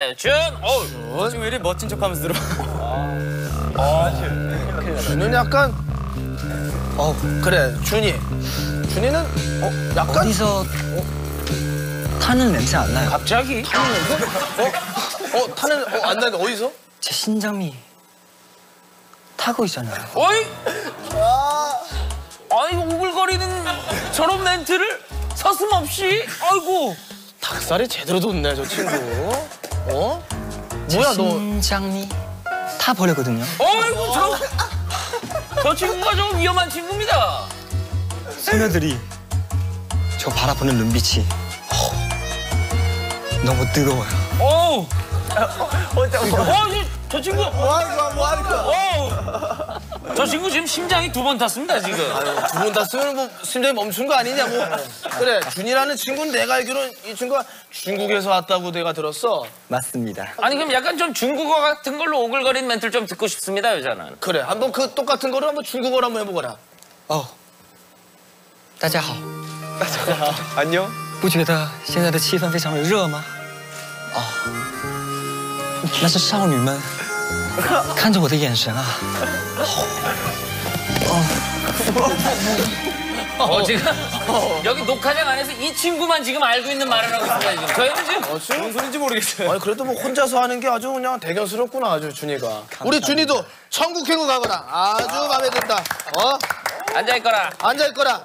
네, 준, 어우, 지금 왜 이리 멋진 척 하면서 들어? 준은 약간 어 그래 준이 준이는 어 약간 어디서 타는 냄새 안 나요? 갑자기? 어, 어 타는 어 안 나는데 어디서? 제 신장이 타고 있잖아요. 어이? 아이, 오글거리는 저런 멘트를 서슴없이? 아이고. 닭살이 제대로 돋네 저 친구. 어? 제 뭐야 너? 신장이 타 버리거든요. 어이구, 저. 저 친구가 좀 위험한 친구입니다. 소녀들이 저 바라보는 눈빛이 너무 뜨거워요. 어우. 혼자 어, 이- 저 친구. 뭐 하는 거야 뭐 하는 거야? 어우. 저 친구 지금 심장이 두 번 탔습니다, 지금. 두 분 다 쓰면 뭐 심장이 멈춘 거 아니냐 뭐. 그래 준이라는 친구는 내가 알기로는 이 친구가 중국에서 왔다고 내가 들었어. 맞습니다. 아니, 그럼 약간 좀 중국어 같은 걸로 오글거리는 멘트를 좀 듣고 싶습니다, 여자는. 그래 한번 그 똑같은 거를 한번 중국어로 한번 해보거라. 哦，大家好，安녕 不觉得现在的气氛非常的热吗？哦，那是少女们 看着我的眼神啊。 어, 지금 여기 녹화장 안에서 이 친구만 지금 알고 있는 말을 하고 있습니다, 지금. 저희는 지금 어, 무슨 소리인지 모르겠어요. 아니 그래도 뭐 혼자서 하는 게 아주 그냥 대견스럽구나 아주 준이가. 우리 준이도 천국행구 가거라. 아주 마음에 든다. 어? 앉아있거라. 앉아 있거라.